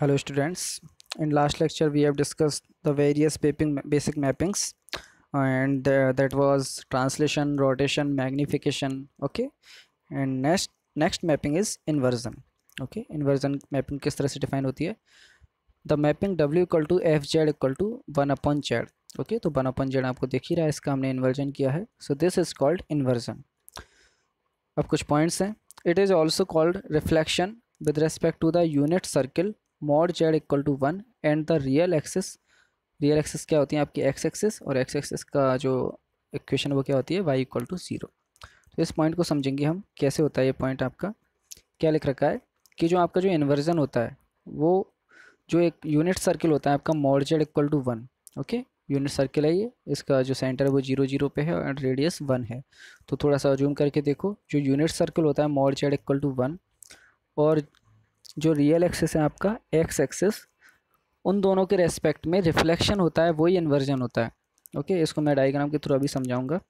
hello students in last lecture we have discussed the various basic mappings and uh, that was translation rotation magnification okay and next next mapping is inversion okay inversion mapping किस तरह से define होती है the mapping w equal to f z equal to 1 upon z okay तो one अपन Z आपको देख ही रहा है इसका हमने इन्वर्जन किया है so this is called inversion अब कुछ पॉइंट्स हैं it is also called reflection with respect to the unit circle mod Z equal to one and the real axis real axis क्या होती है आपकी एक्स एक्सेस और एक्स एक्सेस का जो इक्वेशन वो क्या होती है? वाई इक्वल टू ज़ीरो तो इस पॉइंट को समझेंगे हम, कैसे होता है ये पॉइंट आपका? क्या लिख रखा है? कि जो आपका जो इन्वर्जन होता है, वो जो एक यूनिट सर्किल होता है आपका mod Z equal to one okay unit circle है ये, इसका जो सेंटर है वो ज़ीरो ज़ीरो पे है और रेडियस वन है। तो थोड़ा सा जूम करके देखो, जो यूनिट सर्किल होता है mod Z equal to one और जो रियल एक्सेस है आपका एक्स एक्सेस उन दोनों के रेस्पेक्ट में रिफ्लेक्शन होता है, वही इन्वर्जन होता है। ओके इसको मैं डायग्राम के थ्रू अभी समझाऊँगा।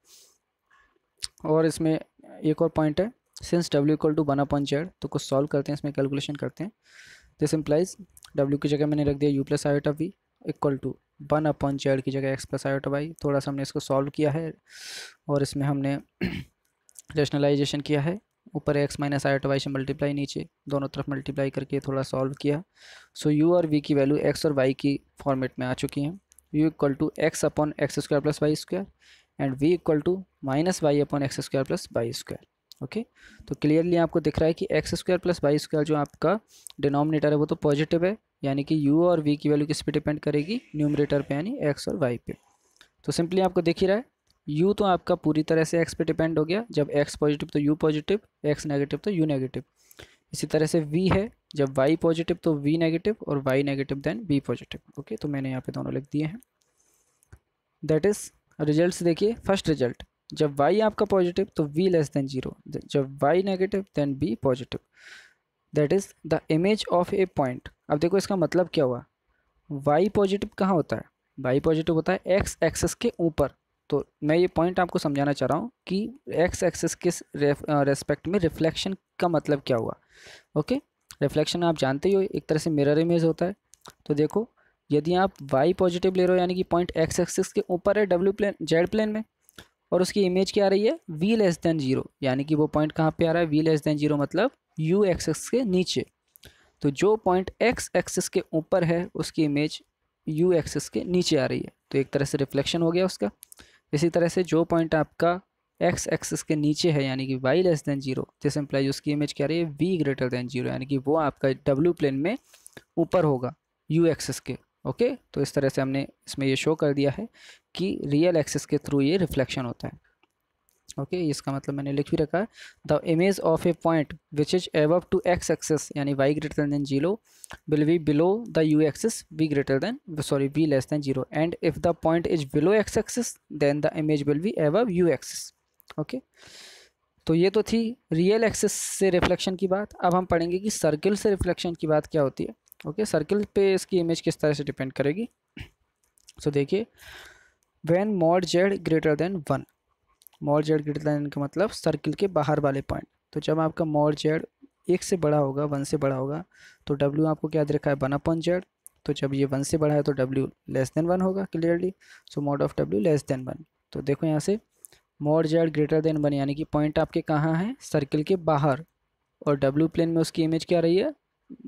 और इसमें एक और पॉइंट है since W equal to one upon Z तो कुछ सॉल्व करते हैं, इसमें कैलकुलेशन करते हैं। दिस इम्प्लाइज डब्ल्यू की जगह मैंने रख दिया U plus iota V equal to one upon Z की जगह एक्स प्लस आयोटा वाई थोड़ा सा हमने इसको सॉल्व किया है, और इसमें हमने रेशनलाइजेशन किया है। ऊपर एक्स माइनस आयोटा वाई से मल्टीप्लाई नीचे, दोनों तरफ़ मल्टीप्लाई करके थोड़ा सॉल्व किया। सो यू और वी की वैल्यू एक्स और वाई की फॉर्मेट में आ चुकी हैं। U equal to X upon X square plus Y square and V equal to minus Y upon X square plus Y square okay तो क्लियरली आपको दिख रहा है कि X square plus Y square जो आपका डिनोमिनेटर है, वो तो पॉजिटिव है, यानी कि u और v की वैल्यू किस पे डिपेंड करेगी? न्यूमरेटर पे, यानी x और y पे। तो सिंपली आपको दिख ही रहा है u तो आपका पूरी तरह से x पे डिपेंड हो गया। जब x पॉजिटिव तो u पॉजिटिव x नेगेटिव तो u नेगेटिव इसी तरह से v है, जब y पॉजिटिव तो v नेगेटिव और y negative then v positive okay तो मैंने यहाँ पे दोनों लिख दिए हैं। दैट इज़ रिज़ल्ट देखिए फ़र्स्ट रिज़ल्ट जब y आपका पॉजिटिव तो v लेस देन ज़ीरो जब y negative then b positive that is the image of a point अब देखो इसका मतलब क्या हुआ? वाई पॉजिटिव कहाँ होता है? वाई पॉजिटिव होता है एक्स एक्सेस के ऊपर। तो मैं ये पॉइंट आपको समझाना चाह रहा हूँ कि एक्स एक्सेस के रेस्पेक्ट में रिफ्लेक्शन का मतलब क्या हुआ? ओके रिफ्लेक्शन आप जानते ही हो, एक तरह से मिरर इमेज होता है। तो देखो, यदि आप वाई पॉजिटिव ले रहे हो, यानी कि पॉइंट एक्स एक्सेस के ऊपर है डब्ल्यू प्लेन जेड प्लेन में, और उसकी इमेज क्या आ रही है? वी लेस देन ज़ीरो यानी कि वो पॉइंट कहाँ पे आ रहा है? वी लेस देन ज़ीरो मतलब यू एक्सेस के नीचे। तो जो पॉइंट एक्स एक्सेस के ऊपर है, उसकी इमेज यू एक्सेस के नीचे आ रही है। तो एक तरह से रिफ्लेक्शन हो गया उसका। इसी तरह से जो पॉइंट आपका एक्स एक्सिस के नीचे है, यानी कि वाई लेस देन ज़ीरो जिस एम्प्लाई उसकी इमेज क्या रही है? वी ग्रेटर देन ज़ीरो यानी कि वो आपका डब्ल्यू प्लेन में ऊपर होगा यू एक्सिस के ओके तो इस तरह से हमने इसमें ये शो कर दिया है कि रियल एक्सिस के थ्रू ये रिफ्लेक्शन होता है। ओके okay, इसका मतलब मैंने लिख भी रखा है। The image of a point which is above to X axis यानी Y greater than zero will be below the U axis V greater than sorry V less than zero. And if the point is below X axis then the image will be above U axis. Okay तो ये तो थी real access से reflection की बात। अब हम पढ़ेंगे कि सर्किल से रिफ्लेक्शन की बात क्या होती है। ओके okay, सर्किल पे इसकी इमेज किस तरह से डिपेंड करेगी? सो so, देखिए when mod Z greater than one mod Z greater than का मतलब सर्किल के बाहर वाले पॉइंट तो जब आपका मॉड जेड एक से बड़ा होगा वन से बड़ा होगा तो डब्ल्यू आपको क्या दे रखा है? One upon Z. तो जब ये वन से बड़ा है तो डब्ल्यू लेस देन वन होगा clearly so mod of W less than one तो देखो यहाँ से, mod Z greater than one यानी कि पॉइंट आपके कहाँ हैं? सर्किल के बाहर. और डब्ल्यू प्लेन में उसकी इमेज क्या रही है?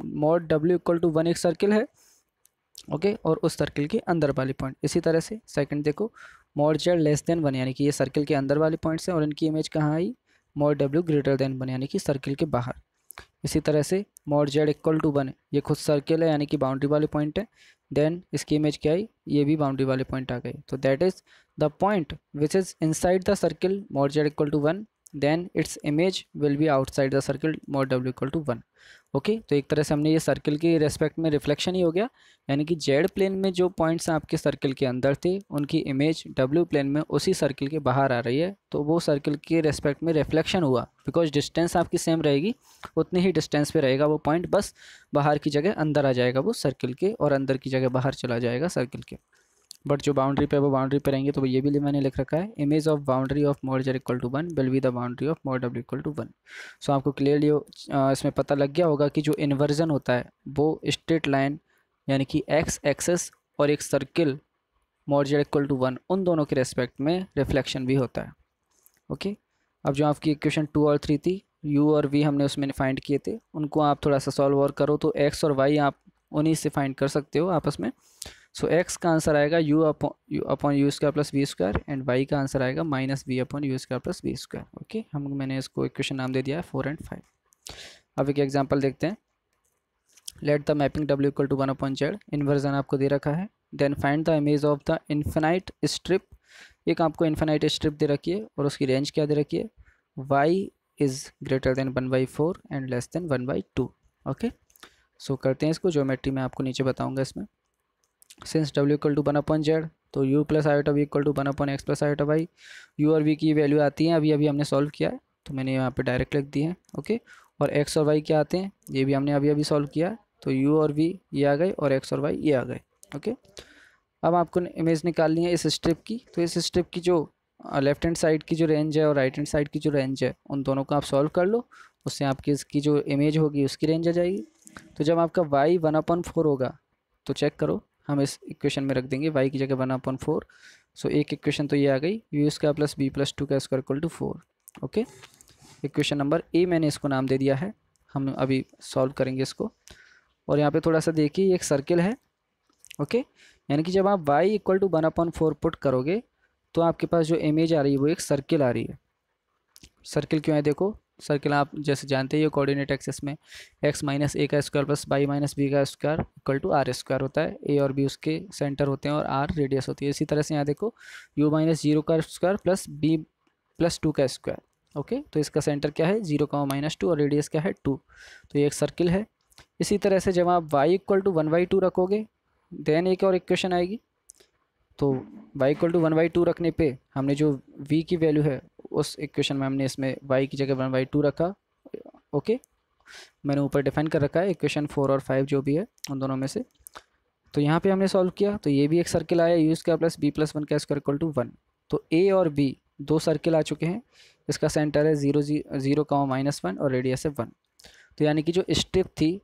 Mod W equal to one एक सर्किल है ओके okay? और उस सर्किल के अंदर वाली पॉइंट इसी तरह से सेकंड देखो जेड लेस देन वन, यानी कि ये सर्किल के अंदर वाले पॉइंट्स हैं और इनकी इमेज कहाँ आई? Mod W greater than one यानी कि सर्किल के बाहर। इसी तरह से mod Z equal to one ये खुद सर्किल है, यानी कि बाउंड्री वाले पॉइंट है। देन इसकी इमेज क्या आई? ये भी बाउंड्री वाले पॉइंट आ गए। तो that is the point which is inside the circle mod Z equal to one then its image will be outside the circle mod W equal to one okay? तो एक तरह से हमने ये सर्किल के रेस्पेक्ट में रिफ्लेक्शन ही हो गया। यानी कि जेड प्लेन में जो पॉइंट्स आपके सर्किल के अंदर थे, उनकी इमेज डब्ल्यू प्लेन में उसी सर्किल के बाहर आ रही है। तो वो सर्किल के रेस्पेक्ट में रिफ्लेक्शन हुआ। बिकॉज़ डिस्टेंस आपकी सेम रहेगी, उतनी ही डिस्टेंस पे रहेगा वो पॉइंट बस बाहर की जगह अंदर आ जाएगा वो सर्किल के और अंदर की जगह बाहर चला जाएगा सर्किल के। बट जो बाउंड्री पे वो बाउंड्री पे रहेंगे तो ये भी मैंने लिख रखा है image of boundary of mod Z equal to one will be the boundary of mod W equal to one so आपको क्लियरली इसमें पता लग गया होगा कि जो इन्वर्जन होता है, वो स्ट्रेट लाइन यानी कि एक्स एक्सेस और एक circle mod equal to one उन दोनों के रेस्पेक्ट में रिफ्लेक्शन भी होता है। Okay okay? अब जो आपकी इक्वेशन टू और थ्री थी यू और वी हमने उसमें फाइंड किए थे, उनको आप थोड़ा सा सॉल्व और करो तो एक्स और वाई आप उन्हीं से फाइंड कर सकते हो आपस में। सो एक्स का आंसर आएगा U upon U upon U square plus V square and Y का आंसर आएगा minus V upon U square plus V square okay हम, मैंने इसको इक्वेशन नाम दे दिया है फोर एंड फाइव अब एक एग्ज़ाम्पल देखते हैं. Let the mapping W equal to one upon Z inversion आपको दे रखा है. Then find the image of the infinite strip एक आपको इन्फिनाइट स्ट्रिप दे रखी है और उसकी रेंज क्या दे रखी है? Y is greater than one by four and less than one by two okay so करते हैं इसको. ज्योमेट्री में आपको नीचे बताऊँगा इसमें. Since W equal to one upon Z तो U plus iota V equal to one upon X plus iota Y U और वी की वैल्यू आती है अभी अभी हमने सॉल्व किया है तो मैंने यहाँ पे डायरेक्ट लिख दी है ओके और एक्स और वाई क्या आते हैं, ये भी हमने अभी अभी सॉल्व किया तो यू और वी ये आ गए और एक्स और वाई ये आ गए ओके अब आपको इमेज निकालनी है इस स्ट्रिप की तो इस स्ट्रिप की जो लेफ़्ट हैंड साइड की जो रेंज है और राइट हैंड साइड की जो रेंज है, उन दोनों को आप सॉल्व कर लो, उससे आपकी इसकी जो इमेज होगी उसकी रेंज आ जाएगी। तो जब आपका वाई वन अपॉन फोर होगा तो चेक करो हम इस इक्वेशन में रख देंगे वाई की जगह वन अपॉन फोर। सो एक इक्वेशन तो ये आ गई U square plus B plus two का square equal to four okay equation number A मैंने इसको नाम दे दिया है, हम अभी सॉल्व करेंगे इसको। और यहाँ पे थोड़ा सा देखिए एक सर्किल है ओके यानी कि जब आप y equal to one upon four put करोगे तो आपके पास जो इमेज आ रही है, वो एक सर्किल आ रही है। सर्किल क्यों है देखो? सर्किल आप जैसे जानते ही कोऑर्डिनेट एक्सेस में एक्स माइनस ए का square plus y minus b का square equal to r square होता है। ए और बी उसके सेंटर होते हैं और आर रेडियस होती है। इसी तरह से यहाँ देखो यू माइनस ज़ीरो का square plus v plus two का स्क्वायर ओके तो इसका सेंटर क्या है? ज़ीरो का माइनस टू और रेडियस क्या है? टू तो ये एक सर्किल है। इसी तरह से जब आप y equal to one by two रखोगे देन एक और इक्वेशन आएगी। तो y equal to one by two रखने पे हमने जो v की वैल्यू है उस इक्वेशन में हमने इसमें वाई की जगह वन बाई टू रखा। ओके मैंने ऊपर डिफाइन कर रखा है इक्वेशन फोर और फाइव जो भी है, उन दोनों में से। तो यहाँ पे हमने सॉल्व किया तो ये भी एक सर्किल आया u square plus v plus one का स्क्वायर इक्वल टू वन तो ए और बी दो सर्किल आ चुके हैं। इसका सेंटर है ज़ीरो ज़ीरो का माइनस वन और रेडियस है वन तो यानी कि जो स्ट्रिप थी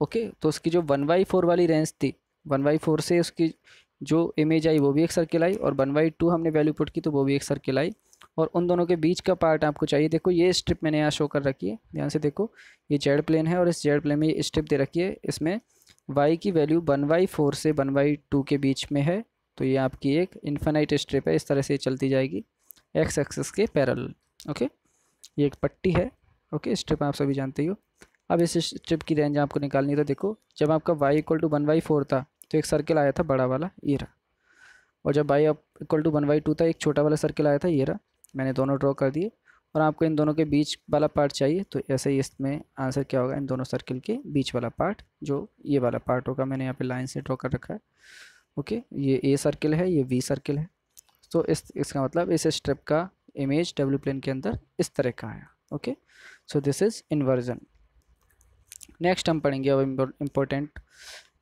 ओके तो उसकी जो वन बाई फोर वाली रेंज थी वन बाई फोर से उसकी जो इमेज आई, वो भी एक सर्किल आई, और वन बाई टू हमने वैल्यू पुट की तो वो भी एक सर्किल आई। और उन दोनों के बीच का पार्ट आपको चाहिए। देखो, ये स्ट्रिप मैंने यहाँ शो कर रखी है। ध्यान से देखो, ये जेड प्लेन है और इस जेड प्लेन में ये स्ट्रिप दे रखी है। इसमें वाई की वैल्यू वन वाई फोर से वन वाई टू के बीच में है। तो ये आपकी एक इन्फेनाइट स्ट्रिप है। इस तरह से चलती जाएगी एक्स एक्सेस के पैरल ओके ये एक पट्टी है ओके स्ट्रिप आप सभी जानते ही हो। अब इस स्ट्रिप की रेंज आपको निकालनी है। तो देखो, जब आपका y equal to one by four था तो एक सर्किल आया था बड़ा वाला ये रहा और जब y equal to one by two था, एक छोटा वाला सर्किल आया था, ये रहा। मैंने दोनों ड्रॉ कर दिए। और आपको इन दोनों के बीच वाला पार्ट चाहिए तो ऐसे ही इसमें आंसर क्या होगा? इन दोनों सर्किल के बीच वाला पार्ट जो ये वाला पार्ट होगा, मैंने यहाँ पे लाइन से ड्रॉ कर रखा है। ओके ये ए सर्किल है, ये वी सर्किल है। तो इस, इसका मतलब इस स्ट्रिप का इमेज डब्ल्यू प्लेन के अंदर इस तरह का आया। Okay so this is inversion next हम पढ़ेंगे अब important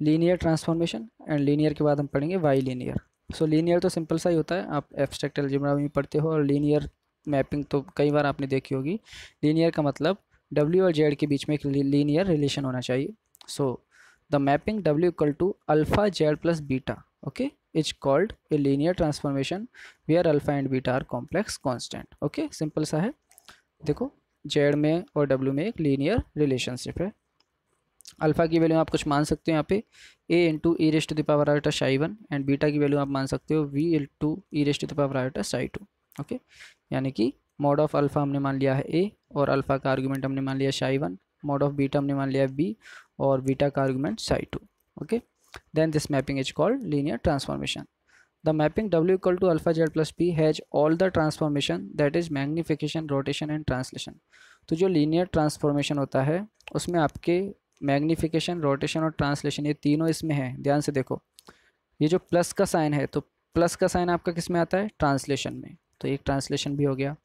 linear transformation and linear के बाद हम पढ़ेंगे वाई लीनियर सो लीनियर तो सिंपल सा ही होता है। आप एब्स्ट्रैक्ट एल्जेब्रा में पढ़ते हो और लीनियर मैपिंग तो कई बार आपने देखी होगी। लीनियर का मतलब डब्ल्यू और जेड के बीच में एक लीनियर रिलेशन होना चाहिए। So the mapping W equal to alpha z plus beta okay is called a linear transformation where alpha and beta are complex constant okay simple सा है। देखो जेड में और डब्ल्यू में एक लीनियर रिलेशनशिप है। अल्फ़ा की वैल्यू आप कुछ मान सकते हो यहाँ पे। A into e raised the power iota psi one and beta की वैल्यू आप मान सकते हो। V L two e raised the power iota psi two okay यानी कि मॉड ऑफ़ अल्फ़ा हमने मान लिया है ए और अल्फ़ा का आर्गूमेंट हमने मान लिया शाई वन मॉड ऑफ़ बीटा हमने मान लिया बी और बीटा का argument psi two okay then this mapping is called linear transformation the mapping W equal to alpha z plus p has all the transformation that is magnification rotation and translation तो जो linear transformation होता है, उसमें आपके magnification, rotation और translation, ये तीनों इसमें है। ध्यान से देखो। ये जो प्लस का साइन है तो प्लस का साइन आपका किसमें आता है? ट्रांसलेशन में। तो एक ट्रांसलेशन भी हो गया।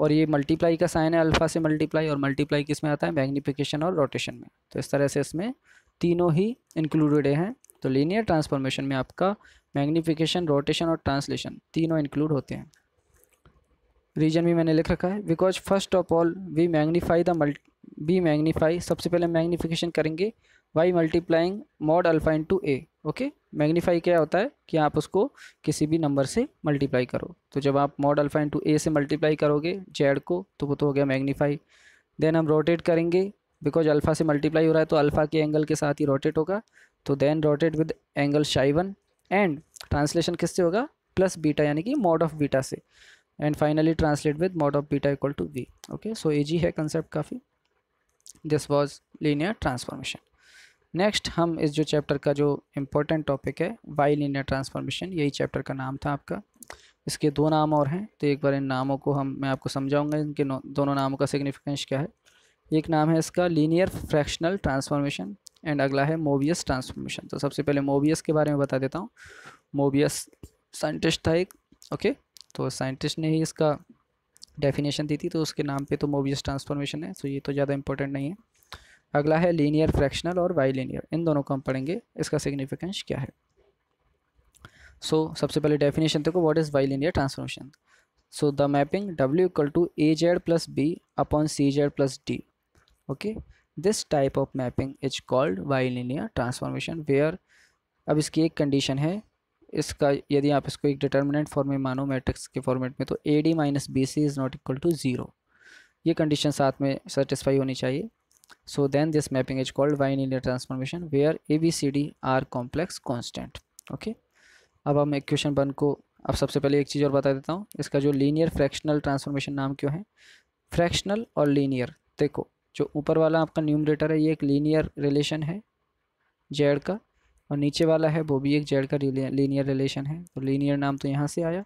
और ये मल्टीप्लाई का साइन है, अल्फ़ा से मल्टीप्लाई, और मल्टीप्लाई किसमें आता है? मैग्नीफिकेशन और रोटेशन में। तो इस तरह से इसमें तीनों ही इंक्लूडेड हैं। तो लीनियर ट्रांसफॉर्मेशन में आपका मैग्नीफिकेशन, रोटेशन और ट्रांसलेशन तीनों इंक्लूड होते हैं। रीजन भी मैंने लिख रखा है। Because first of all we magnify the mult b magnify सबसे पहले मैग्नीफिकेशन करेंगे। By multiplying mod alpha into a okay magnify क्या होता है? कि आप उसको किसी भी नंबर से मल्टीप्लाई करो। तो जब आप मॉड अल्फ़ा इंटू ए से मल्टीप्लाई करोगे जेड को तो वो तो हो गया मैग्नीफाई देन हम रोटेट करेंगे। बिकॉज़ अल्फ़ा से मल्टीप्लाई हो रहा है तो अल्फ़ा के एंगल के साथ ही रोटेट होगा। तो then rotate with angle psi one and translation किससे होगा? प्लस बीटा यानी कि मॉड ऑफ़ बीटा से। And finally translate with mod of beta equal to v okay so जी है कंसेप्ट काफ़ी। This was linear transformation next हम इस जो चैप्टर का जो इम्पोर्टेंट टॉपिक है वाई लीनियर ट्रांसफॉर्मेशन यही चैप्टर का नाम था आपका। इसके दो नाम और हैं तो एक बार इन नामों को हम, मैं आपको समझाऊँगा इनके दोनों नामों का सिग्निफिकेंस क्या है। एक नाम है इसका लीनियर फ्रैक्शनल ट्रांसफॉर्मेशन एंड अगला है मोबियस ट्रांसफॉर्मेशन तो सबसे पहले मोबियस के बारे में बता देता हूँ। मोबियस साइंटिस्ट था एक ओके तो साइंटिस्ट ने ही इसका डेफिनेशन दी थी तो उसके नाम पे तो मोबियस ट्रांसफॉर्मेशन है सो ये तो ज़्यादा इंपॉर्टेंट नहीं है। अगला है लीनियर फ्रैक्शनल और वाई लीनियर इन दोनों को हम पढ़ेंगे इसका सिग्निफिकेंस क्या है? सो so, सबसे पहले डेफिनेशन देखो what is bilinear transformation so the mapping W equal to a z plus b upon c z plus d okay this type of mapping is called bilinear transformation where अब इसकी एक condition है इसका यदि आप इसको एक डिटर्मिनेंट फॉर्म में मानो मैट्रिक्स के फॉर्मेट में तो a d minus b c is not equal to zero ये कंडीशन साथ में सेटिस्फाई होनी चाहिए। So then this mapping is called bilinear transformation where a b c d are complex constant okay अब हम इक्वेशन वन को, अब सबसे पहले एक चीज़ और बता देता हूँ। इसका जो लीनियर फ्रैक्शनल ट्रांसफॉर्मेशन नाम क्यों है? फ्रैक्शनल और लीनियर देखो, जो ऊपर वाला आपका न्यूमरेटर है, ये एक लीनियर रिलेशन है जेड का। और नीचे वाला है, वो भी एक जेड का लीनियर रिलेशन है। तो लीनियर नाम तो यहाँ से आया।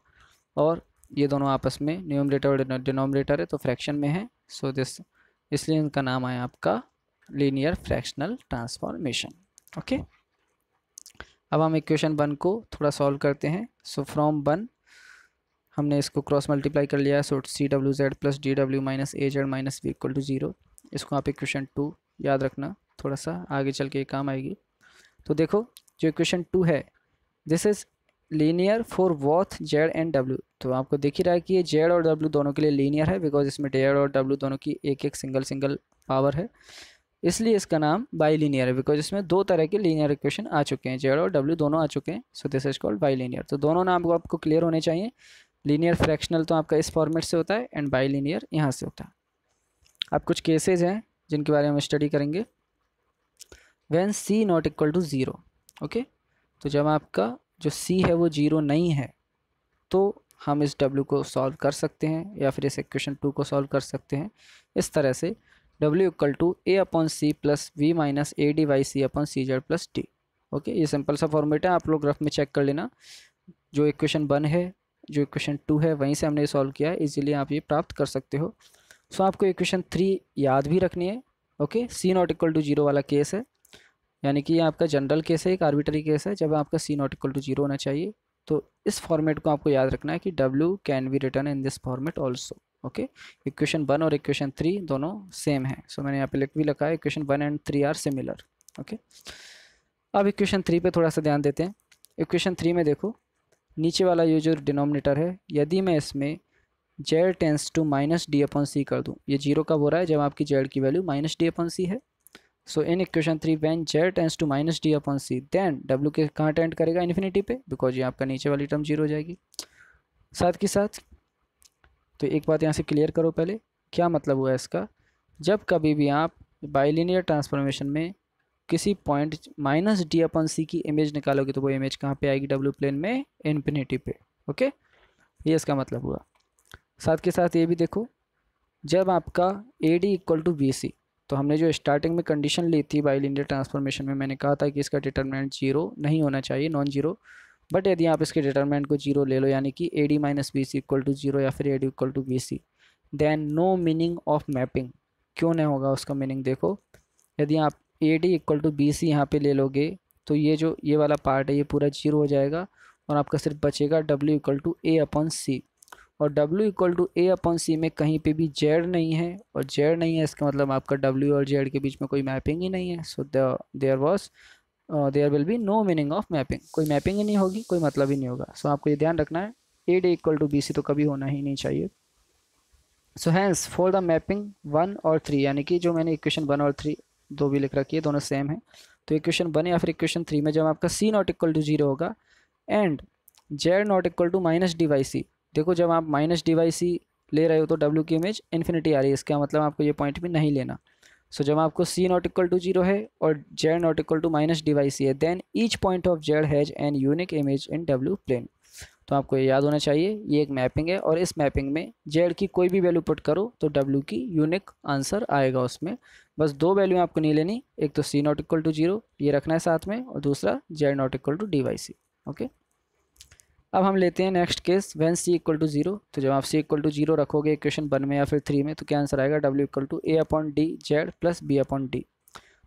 और ये दोनों आपस में न्यूमरेटर और डिनोमरेटर है तो फ्रैक्शन में है। सो दिस इसलिए इनका नाम आया आपका लीनियर फ्रैक्शनल ट्रांसफॉर्मेशन ओके अब हम इक्वेशन वन को थोड़ा सॉल्व करते हैं। सो फ्रॉम वन हमने इसको क्रॉस मल्टीप्लाई कर लिया। है so C W Z plus D W minus A Z minus V equal to zero इसको आप इक्वेशन टू याद रखना। थोड़ा सा आगे चल के काम आएगी। तो देखो, जो इक्वेशन टू है this is linear for both z and W तो आपको दिख ही रहा है कि ये जेड और डब्ल्यू दोनों के लिए लीनियर है बिकॉज़ इसमें जेड और डब्ल्यू दोनों की एक एक सिंगल सिंगल पावर है। इसलिए इसका नाम बाई लीनियर है बिकॉज़ इसमें दो तरह के लीनियर इक्वेशन आ चुके हैं। जेड और डब्ल्यू दोनों आ चुके हैं so this is called bilinear तो दोनों नाम को आपको क्लियर होने चाहिए। लीनियर फ्रैक्शनल तो आपका इस फॉर्मेट से होता है एंड बाई लीनियर यहाँ से होता है। अब कुछ केसेज हैं जिनके बारे में हम स्टडी करेंगे। When c not equal to zero okay तो जब आपका जो सी है वो ज़ीरो नहीं है तो हम इस डब्ल्यू को सॉल्व कर सकते हैं या फिर इस इक्वेशन टू को सॉल्व कर सकते हैं। इस तरह से W equal to a upon c plus v minus a d by c upon c z plus d okay ये सिंपल सा फॉर्मेट है आप लोग रफ में चेक कर लेना। जो इक्वेशन वन है जो इक्वेशन टू है वहीं से हमने ये सॉल्व किया है इजीली आप ये प्राप्त कर सकते हो। सो so, आपको इक्वेशन थ्री याद भी रखनी है okay c not equal to zero वाला केस है। यानी कि आपका जनरल केस है एक आर्बिटरी केस है जब आपका c not equal to zero होना चाहिए तो इस फॉर्मेट को आपको याद रखना है कि W can be written in this format also okay equation one और इक्वेशन थ्री दोनों सेम है। सो so, मैंने यहाँ पे लिख भी लिखा है equation one and three are similar okay अब इक्वेशन थ्री पे थोड़ा सा ध्यान देते हैं। इक्वेशन थ्री में देखो नीचे वाला ये जो डिनोमिनेटर है यदि मैं इसमें z tends to minus d upon c कर दूँ ये ज़ीरो कब हो रहा है? जब आपकी जेड की value minus d upon c है। So in equation three when z tends to minus d upon c then W के कहाँ टेंड करेगा? इन्फिनिटी पे बिकॉज़ ये आपका नीचे वाली टर्म ज़ीरो हो जाएगी। साथ के साथ तो एक बात यहाँ से क्लियर करो पहले। क्या मतलब हुआ इसका? जब कभी भी आप बाइलिनियर ट्रांसफॉर्मेशन में किसी point minus d upon c की इमेज निकालोगे तो वो इमेज कहाँ पे आएगी? डब्ल्यू प्लेन में इन्फिनिटी पे ओके ये इसका मतलब हुआ। साथ के साथ ये भी देखो, जब आपका a d equal to b c तो हमने जो स्टार्टिंग में कंडीशन ली थी बाइलिनियर ट्रांसफॉर्मेशन में, मैंने कहा था कि इसका डिटर्मिनेंट ज़ीरो नहीं होना चाहिए नॉन ज़ीरो बट यदि आप इसके डिटर्मिनेंट को ज़ीरो ले लो, यानी कि a d minus b c equal to zero या फिर a d equal to b c then no meaning of mapping क्यों नहीं होगा उसका मीनिंग देखो। यदि आप a d equal to b c यहाँ पर ले लोगे तो ये जो, ये वाला पार्ट है, ये पूरा ज़ीरो हो जाएगा और आपका सिर्फ़ बचेगा W equal to a upon c और W equal to a upon c में कहीं पे भी जेड नहीं है और जेड नहीं है इसका मतलब आपका डब्ल्यू और जेड के बीच में कोई मैपिंग ही नहीं है। So there was there will be no meaning of mapping कोई मैपिंग ही नहीं होगी कोई मतलब ही नहीं होगा। सो so, आपको ये ध्यान रखना है a d equal to b c तो कभी होना ही नहीं चाहिए। So hence for the mapping one और थ्री यानी कि जो मैंने इक्वेशन वन और थ्री दो भी लिख रखी है दोनों सेम है। तो इक्वेशन वन या फिर इक्वेशन थ्री में जब आपका c not equal to zero होगा and z not equal to minus d by c देखो जब आप माइनस डी वाई सी ले रहे हो तो डब्ल्यू की इमेज इन्फिनिटी आ रही है। इसका मतलब आपको ये पॉइंट भी नहीं लेना। सो so, जब आपको c not equal to zero है और z not equal to minus d by c है then each point of z has an unique image in W plane तो आपको ये याद होना चाहिए ये एक मैपिंग है और इस मैपिंग में जेड की कोई भी वैल्यू पुट करो तो डब्ल्यू की यूनिक आंसर आएगा उसमें। बस दो वैल्यू आपको नहीं लेनी एक तो c not equal to zero ये रखना है साथ में और दूसरा z not equal to d by c okay अब हम लेते हैं next case when c equal to zero तो जब आप सी इक्वल टू ज़ीरो रखोगे इक्वेशन वन में या फिर थ्री में तो क्या आंसर आएगा? W equal to a upon d z plus b upon d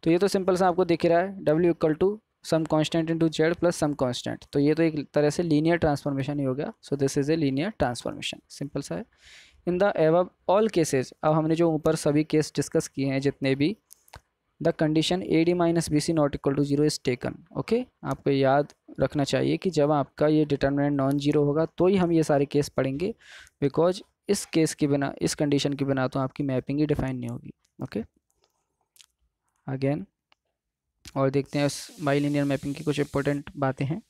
तो ये तो सिंपल सा आपको दिख रहा है। W equal to some constant into z plus some constant तो ये तो एक तरह से लीनियर ट्रांसफॉर्मेशन ही हो गया। So this is a linear transformation simple सा है। इन द एव ऑल केसेज अब हमने जो ऊपर सभी केस डिस्कस किए हैं, जितने भी the condition a d minus b c not equal to zero is taken. Okay? आपको याद रखना चाहिए कि जब आपका ये डिटर्मिनेंट नॉन ज़ीरो होगा तो ही हम ये सारे केस पढ़ेंगे, बिकॉज़ इस केस के बिना, इस कंडीशन के बिना तो आपकी मैपिंग ही डिफाइन नहीं होगी। ओके? अगेन, और देखते हैं उस बाई मैपिंग की कुछ इंपॉर्टेंट बातें हैं।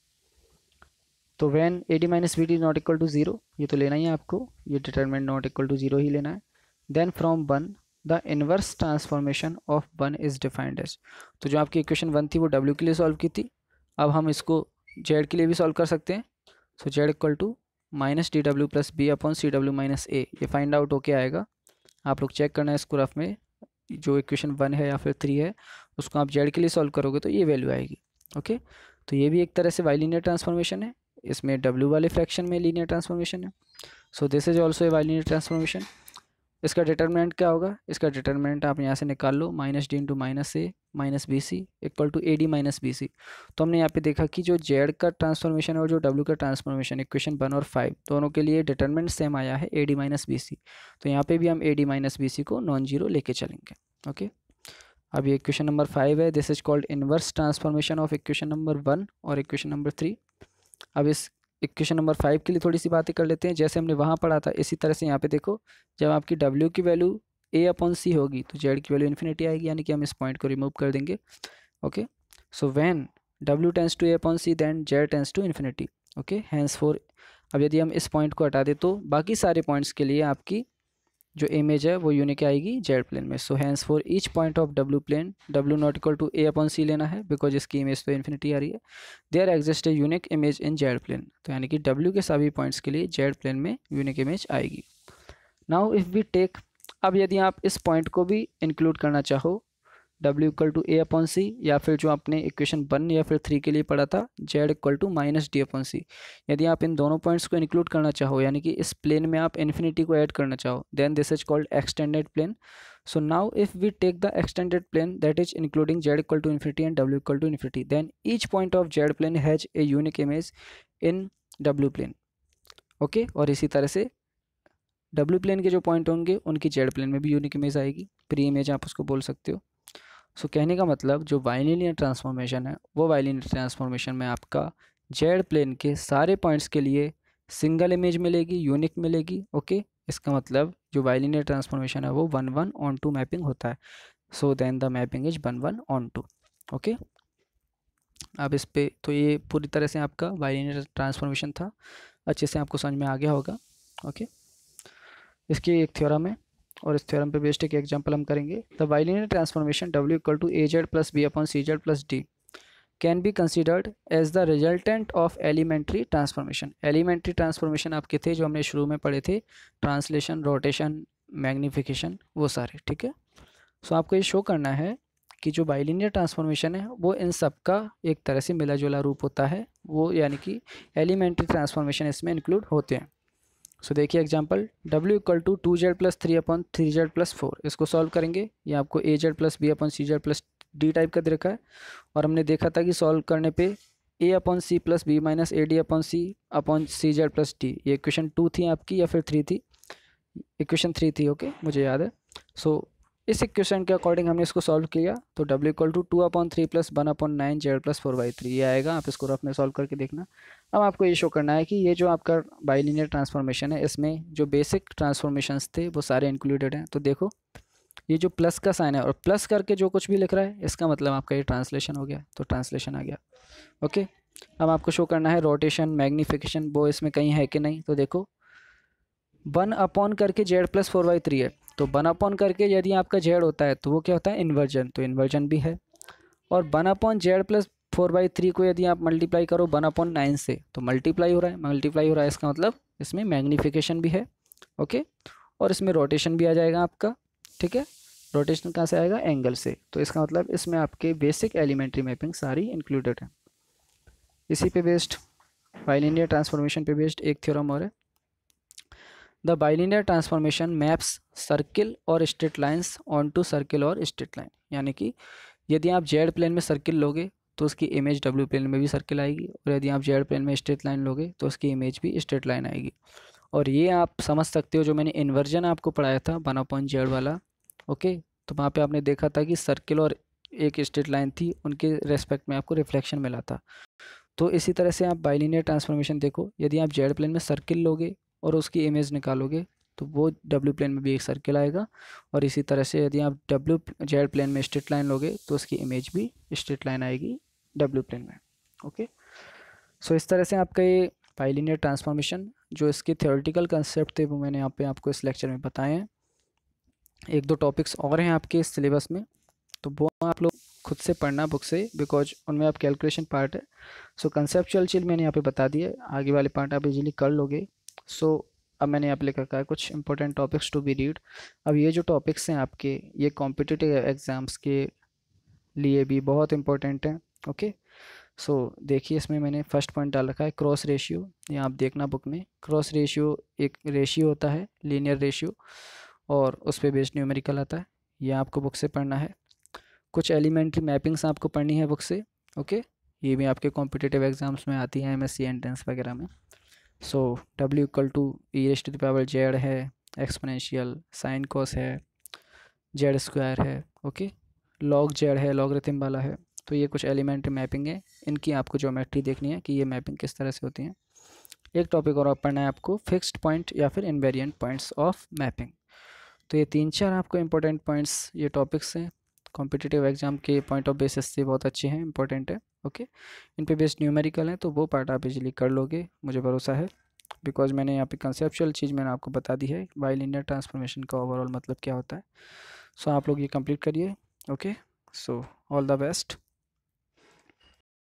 तो when a d minus b d not equal to zero ये तो लेना ही है आपको, ये determinant not equal to zero ही लेना है। Then from one the inverse transformation of one is defined as. तो जो आपकी इक्वेशन वन थी, वो डब्ल्यू के लिए सॉल्व की थी। अब हम इसको जेड के लिए भी सॉल्व कर सकते हैं। So Z equal to minus D W plus B upon C W minus A ये फाइंड आउट होके आएगा। आप लोग चेक करना है इसको रफ में, जो इक्वेशन वन है या फिर थ्री है, उसको आप जेड के लिए सॉल्व करोगे तो ये वैल्यू आएगी। ओके तो ये भी एक तरह से वाई लीनियर ट्रांसफॉर्मेशन है। इसमें डब्ल्यू वाले फ्रैक्शन में लीनियर ट्रांसफॉर्मेशन है। So this is also a bilinear transformation इसका डिटर्मिनेंट क्या होगा? इसका डिटर्मिनेंट आप यहाँ से निकाल लो minus D into minus A minus B C equal to A D minus B C तो हमने यहाँ पे देखा कि जो जेड का ट्रांसफॉर्मेशन और जो डब्ल्यू का ट्रांसफॉर्मेशन इक्वेशन वन और फाइव दोनों के लिए डिटर्मिनेंट सेम आया है A D minus B C तो यहाँ पे भी हम A D minus B C को नॉन ज़ीरो लेके चलेंगे ओके अब ये इक्वेशन नंबर फाइव है this is called inverse transformation of equation number one और इक्वेशन नंबर थ्री अब इस इक्वेशन नंबर फाइव के लिए थोड़ी सी बातें कर लेते हैं। जैसे हमने वहाँ पढ़ा था, इसी तरह से यहाँ पे देखो, जब आपकी डब्ल्यू की वैल्यू ए अपॉन सी होगी तो जेड की वैल्यू इन्फिनिटी आएगी, यानी कि हम इस पॉइंट को रिमूव कर देंगे। Okay so when W tends to A upon C then Z tends to infinity okay hence for अब यदि हम इस पॉइंट को हटा दें तो बाकी सारे पॉइंट्स के लिए आपकी जो इमेज है, वो यूनिक आएगी जेड प्लेन में। So hence for each point of W plane W not equal to A upon C लेना है बिकॉज़ इसकी इमेज तो इन्फिनिटी आ रही है। There exist a unique image in Z plane तो यानी कि डब्ल्यू के सभी पॉइंट्स के लिए जेड प्लेन में यूनिक इमेज आएगी। नाउ इफ़ वी टेक अब यदि आप इस पॉइंट को भी इंक्लूड करना चाहो W equal to A upon C या फिर जो आपने इक्वेशन वन या फिर थ्री के लिए पढ़ा था Z equal to minus D upon C यदि आप इन दोनों पॉइंट्स को इंक्लूड करना चाहो, यानी कि इस प्लेन में आप इन्फिनिटी को ऐड करना चाहो then this is called extended plane so now if we take the extended plane that is including Z equal to infinity and W equal to infinity then each point of Z plane has a unique image in W plane okay और इसी तरह से W plane के जो point होंगे, उनकी Z plane में भी यूनिक इमेज आएगी. प्री इमेज आप उसको बोल सकते हो. सो कहने का मतलब जो वाइलिनियर ट्रांसफॉर्मेशन है, वो वाइलिनियर ट्रांसफॉर्मेशन में आपका जेड प्लेन के सारे पॉइंट्स के लिए सिंगल इमेज मिलेगी यूनिक मिलेगी ओके इसका मतलब जो वाइलिनियर ट्रांसफॉर्मेशन है वो one one onto mapping होता है। So then the mapping is one one onto okay अब इस पर तो ये पूरी तरह से आपका वाइलिनियर ट्रांसफॉर्मेशन था। अच्छे से आपको समझ में आ गया होगा ओके इसकी एक थ्योरम है। और इस थ्योरम पे बेस्ड एक एग्जांपल हम करेंगे। The bilinear transformation W equal to A Z plus B upon C Z plus D can be considered as the resultant of elementary transformation elementary transformation आपके थे, जो हमने शुरू में पढ़े थे। ट्रांसलेशन रोटेशन मैग्निफिकेशन वो सारे, ठीक है? सो आपको ये शो करना है कि जो बाइलिनियर ट्रांसफॉर्मेशन है, वो इन सब का एक तरह से मिला जुला रूप होता है। वो यानी कि एलिमेंट्री ट्रांसफॉर्मेशन इसमें इंक्लूड होते हैं। सो देखिए example W equal to two Z plus three upon three Z plus four इसको सॉल्व करेंगे। ये आपको A Z plus B upon C Z plus D type का दे रखा है। और हमने देखा था कि सॉल्व करने पे A upon C plus B minus A D upon C upon C Z plus D ये इक्वेशन टू थी आपकी या फिर थ्री थी? इक्वेशन थ्री थी ओके okay? मुझे याद है। सो so, इस इक्वेशन के अकॉर्डिंग हमने इसको सॉल्व किया। तो W equal to two upon three plus one upon nine Z plus four by three ये आएगा। आप इसको रफ में सॉल्व करके देखना। अब आपको ये शो करना है कि ये जो आपका बाइलिनियर ट्रांसफॉर्मेशन है, इसमें जो बेसिक ट्रांसफॉर्मेशंस थे, वो सारे इंक्लूडेड हैं। तो देखो, ये जो प्लस का साइन है, और प्लस करके जो कुछ भी लिख रहा है, इसका मतलब आपका ये ट्रांसलेशन हो गया तो ट्रांसलेशन आ गया। ओके अब आपको शो करना है रोटेशन मैग्नीफिकेशन वो इसमें कहीं है कि नहीं? तो देखो वन अपॉन करके Z plus four by three है। तो वन अपॉन करके यदि आपका जेड होता है तो वो क्या होता है? इन्वर्जन तो इन्वर्जन भी है। और one upon Z plus four by three को यदि आप मल्टीप्लाई करो वन अपॉन नाइन से तो मल्टीप्लाई हो रहा है, मल्टीप्लाई हो रहा है, इसका मतलब इसमें मैग्नीफिकेशन भी है, ओके? और इसमें रोटेशन भी आ जाएगा आपका, ठीक है? रोटेशन कहाँ से आएगा? एंगल से। तो इसका मतलब इसमें आपके बेसिक एलिमेंट्री मैपिंग सारी इंक्लूडेड है। इसी पे बेस्ड बाइलिनियर ट्रांसफॉर्मेशन पे बेस्ड एक थ्योरम और है। The bilinear transformation maps circle और straight lines on to circle और स्ट्रेट लाइन। यानी कि यदि आप जेड प्लेन में सर्किल लोगे तो उसकी इमेज डब्ल्यू प्लेन में भी सर्किल आएगी और यदि आप जेड प्लेन में स्ट्रेट लाइन लोगे तो उसकी इमेज भी स्ट्रेट लाइन आएगी। और ये आप समझ सकते हो जो मैंने इन्वर्जन आपको पढ़ाया था वन अपॉइंट जेड वाला ओके तो वहाँ पे आपने देखा था कि सर्किल और एक स्ट्रेट लाइन थी, उनके रेस्पेक्ट में आपको रिफ्लेक्शन मिला था। तो इसी तरह से आप बाइलिनियर ट्रांसफॉर्मेशन देखो, यदि आप जेड प्लेन में सर्किल लोगे और उसकी इमेज निकालोगे तो वो डब्ल्यू प्लेन में भी एक सर्किल आएगा। और इसी तरह से यदि आप डब्ल्यू जेड प्लेन में स्ट्रेट लाइन लोगे तो उसकी इमेज भी स्ट्रेट लाइन आएगी। डब्ल्यू प्लेन में ओके सो इस तरह से आपका ये बाइलिनियर ट्रांसफॉर्मेशन जो इसके थियोरटिकल कंसेप्ट थे वो मैंने यहाँ पे आपको इस लेक्चर में बताए हैं। एक दो टॉपिक्स और हैं आपके इस सिलेबस में तो वो आप लोग खुद से पढ़ना बुक से बिकॉज़ उनमें आप कैलकुलेशन पार्ट है। सो कंसेप्चुअल चीज़ मैंने यहाँ पे बता दिया आगे वाले पार्ट आप इजीली कर लोगे। सो so, अब मैंने यहाँ पे लिखा है कुछ important topics to be read अब ये जो टॉपिक्स हैं आपके ये कॉम्पिटिटिव एग्ज़ाम्स के लिए भी बहुत इंपॉर्टेंट हैं। ओके? सो, देखिए, इसमें मैंने फ़र्स्ट पॉइंट डाल रखा है, क्रॉस रेशियो। ये आप देखना बुक में, क्रॉस रेशियो एक रेशियो होता है, लीनियर रेशियो, और उस पर बेस्ड न्यूमेरिकल आता है। ये आपको बुक से पढ़ना है। कुछ एलिमेंट्री मैपिंग्स आपको पढ़नी है बुक से, ओके? ये भी आपके कॉम्पिटिटिव एग्ज़ाम्स में आती हैं एम एस सी एंट्रेंस वगैरह में। So W equal to E is to the power Z है एक्सपोनेंशियल साइन कॉस है जेड स्क्वायर है, ओके? लॉग जेड है लॉग रिथिम वाला है। तो ये कुछ एलिमेंट्री मैपिंग है। इनकी आपको ज्योमेट्री देखनी है कि ये मैपिंग किस तरह से होती है। एक टॉपिक और पढ़ना है आपको फिक्स्ड पॉइंट या फिर इन्वेरियंट पॉइंट्स ऑफ़ मैपिंग तो ये तीन चार आपको इंपॉर्टेंट पॉइंट्स ये टॉपिक्स हैं। कॉम्पिटिटिव एग्ज़ाम के पॉइंट ऑफ़ बेसिस से बहुत अच्छे हैं इंपॉर्टेंट है ओके इन पे बेस्ड न्यूमेरिकल हैं तो वो पार्ट आप इजीली कर लोगे मुझे भरोसा है। बिकॉज़ मैंने यहाँ पे कंसेप्चुअल चीज़ मैंने आपको बता दी है बाइल इंडिया ट्रांसफॉर्मेशन का ओवरऑल मतलब क्या होता है। सो so, आप लोग ये कंप्लीट करिए okay so all the best